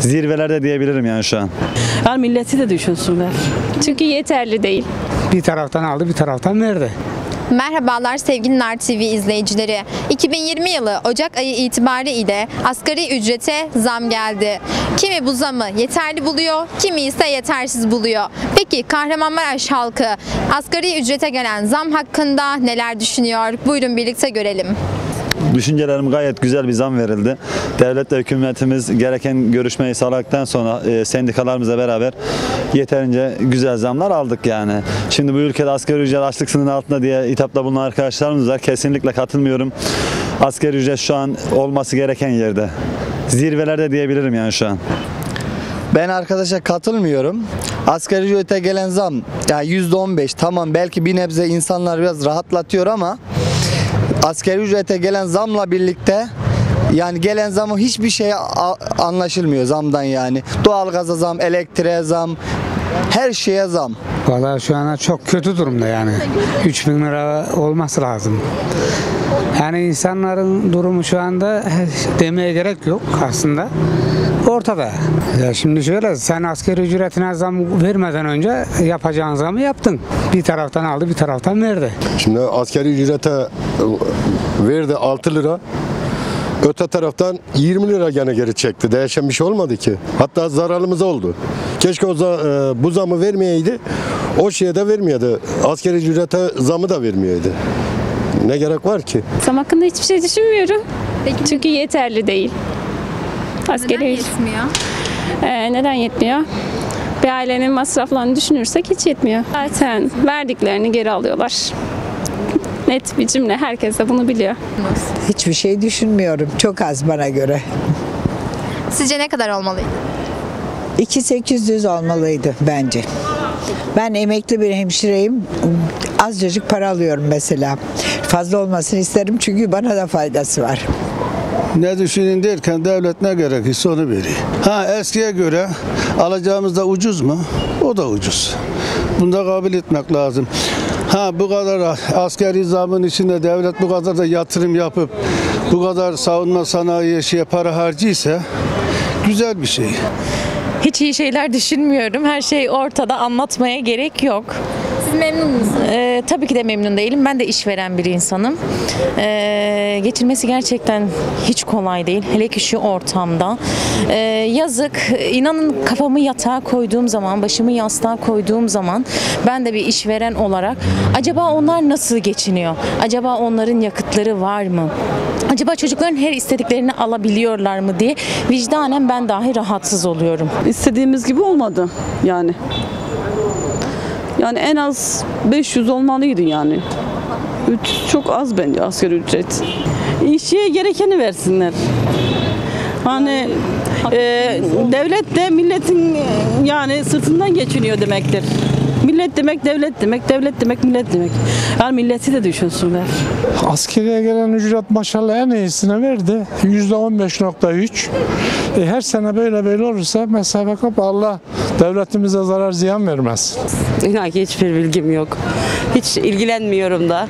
zirvelerde diyebilirim yani şu an. Yani milleti de düşünsünler. Çünkü yeterli değil. Bir taraftan aldı bir taraftan verdi. Merhabalar sevgili Nar TV izleyicileri. 2020 yılı Ocak ayı itibariyle asgari ücrete zam geldi. Kimi bu zamı yeterli buluyor, kimi ise yetersiz buluyor. Peki Kahramanmaraş halkı asgari ücrete gelen zam hakkında neler düşünüyor? Buyurun birlikte görelim. Düşüncelerim gayet güzel bir zam verildi. Devlet ve hükümetimiz gereken görüşmeyi sağladıktan sonra e, sendikalarımızla beraber yeterince güzel zamlar aldık yani. Şimdi bu ülkede asgari ücret açlık sınırının altında diye hitapta bulunan arkadaşlarımız var. Kesinlikle katılmıyorum. Asgari ücret şu an olması gereken yerde. Zirvelerde diyebilirim yani şu an. Ben arkadaşa katılmıyorum. Asgari ücrete gelen zam yani %15 tamam belki bir nebze insanlar biraz rahatlatıyor ama asgari ücrete gelen zamla birlikte yani gelen zamı hiçbir şey anlaşılmıyor zamdan yani. Doğalgaza zam, elektriğe zam, her şeye zam. Valla şu anda çok kötü durumda yani. 3000 lira olması lazım. Yani insanların durumu şu anda demeye gerek yok aslında. Ortada. Ya şimdi şöyle sen asgari ücretine zam vermeden önce yapacağın zamı yaptın. Bir taraftan aldı bir taraftan verdi. Şimdi askeri ücrete verdi 6 lira. Öte taraftan 20 lira gene geri çekti. Değişen bir şey olmadı ki. Hatta zararımız oldu. Keşke o za- e, bu zamı vermeyeydi. O şeye de vermiyordu. Askeri ücrete zamı da vermiyordu. Ne gerek var ki? Zam hakkında hiçbir şey düşünmüyorum. Çünkü yeterli değil. Askeri yetmiyor? Ee, neden yetmiyor? Bir ailenin masraflarını düşünürsek hiç yetmiyor. Zaten verdiklerini geri alıyorlar. Net bir cümle. Herkes de bunu biliyor. Hiçbir şey düşünmüyorum. Çok az bana göre. Sizce ne kadar olmalıydı? 2800 olmalıydı bence. Ben emekli bir hemşireyim. Azıcık para alıyorum mesela. Fazla olmasını isterim çünkü bana da faydası var. Ne düşünün derken devlet ne gerekirse onu veriyor. Ha eskiye göre alacağımız da ucuz mu? O da ucuz. Bunu da kabul etmek lazım. Ha bu kadar askeri zamın içinde devlet bu kadar da yatırım yapıp bu kadar savunma sanayiye şeye para harcıysa güzel bir şey. Hiç iyi şeyler düşünmüyorum. Her şey ortada. Anlatmaya gerek yok. Siz memnun musunuz? Ee, tabii ki de memnun değilim. Ben de işveren bir insanım. Ee, geçirmesi gerçekten hiç kolay değil. Hele ki şu ortamda. Ee, yazık. İnanın kafamı yatağa koyduğum zaman, başımı yastığa koyduğum zaman ben de bir işveren olarak acaba onlar nasıl geçiniyor? Acaba onların yakıtları var mı? Acaba çocukların her istediklerini alabiliyorlar mı diye vicdanen ben dahi rahatsız oluyorum. İstediğimiz gibi olmadı yani. Yani en az 500 olmalıydı yani. Üç- Çok az bence asgari ücret. İşçiye gerekeni versinler. Hani e, devlet de milletin yani sırtından geçiniyor demektir. Millet demek devlet demek, devlet demek millet demek. Yani milleti de düşünsünler. Askeriye gelen ücret maşallah en iyisini verdi. %15.3. E, her sene böyle böyle olursa mesafe kap Allah devletimize zarar ziyan vermez. İnan ki hiçbir bilgim yok. Hiç ilgilenmiyorum da.